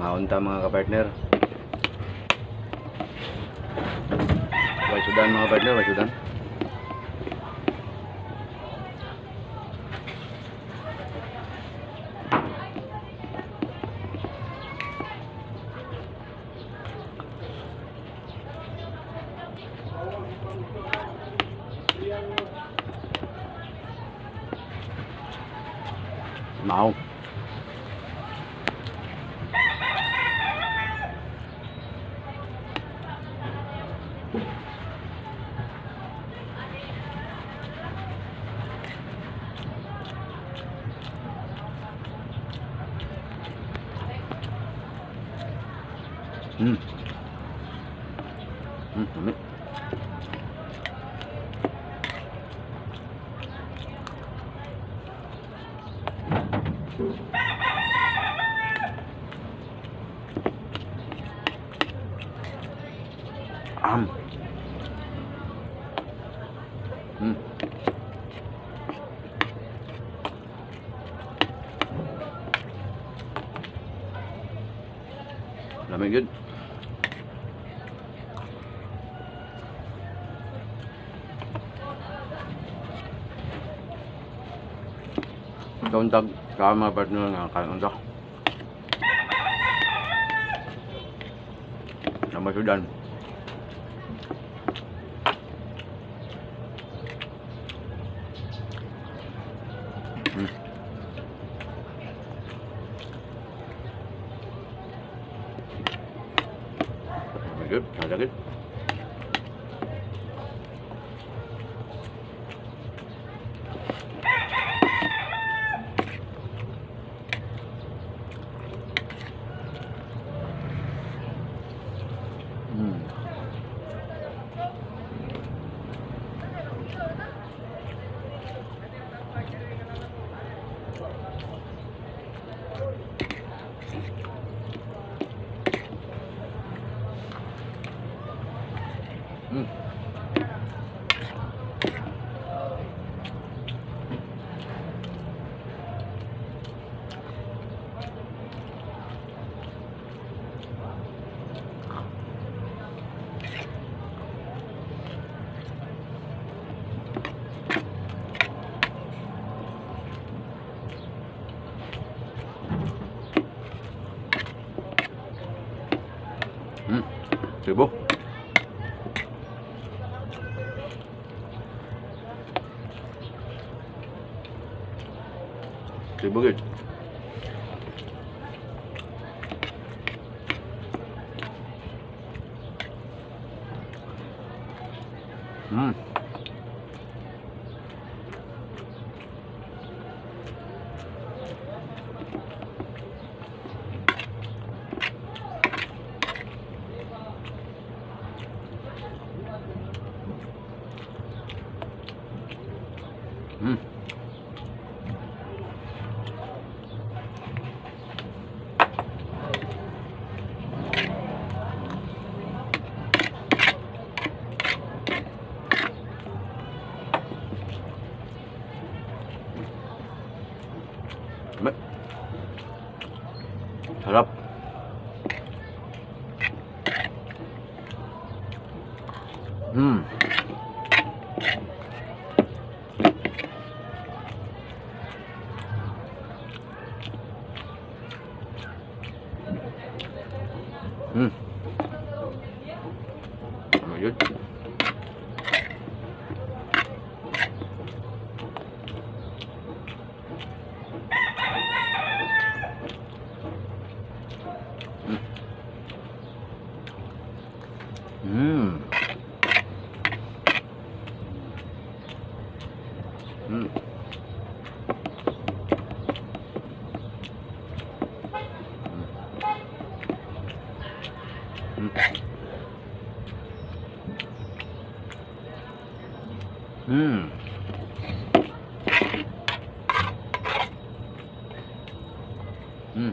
Naunta mga kapartner. Way sudan mga partner, way sudan. Mau. 음. 음, 담배. 암. 음. 라면 ka mga partner nga kanon sa. Nama sudan. Hmm. Very good. Ada good. 嗯。嗯嘴不 Okay, bagus. Hmm. Sarap. Hmm. Hmm. Ano yun? Hmm. Hmm. Hmm. Hmm.